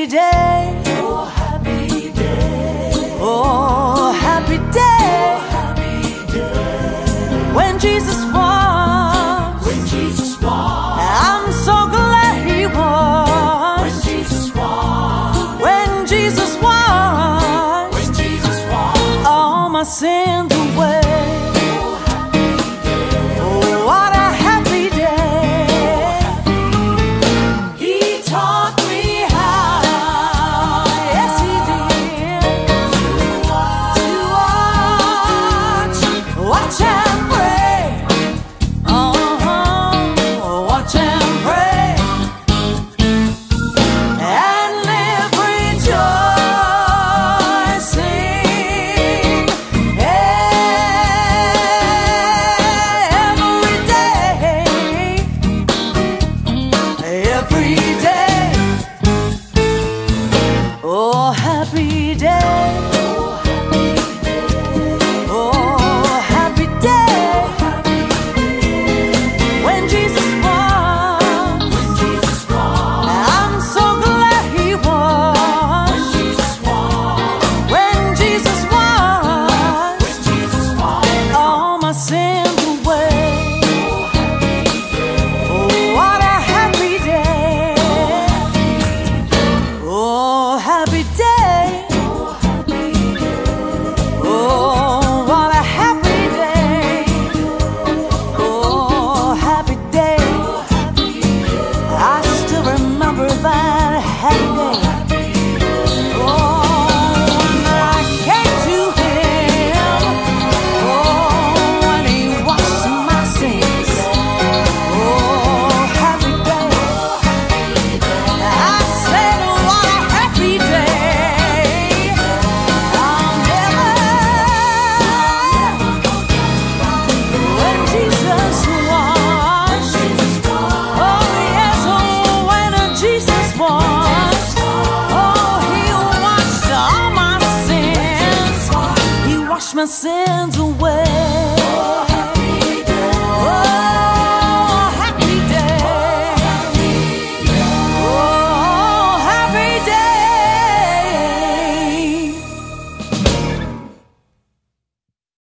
Oh, happy day. Oh, happy day. Oh, happy day. When Jesus was. When Jesus was. I'm so glad he was. When Jesus was. When Jesus was. When Jesus was. All my sins away. 차 my sins away.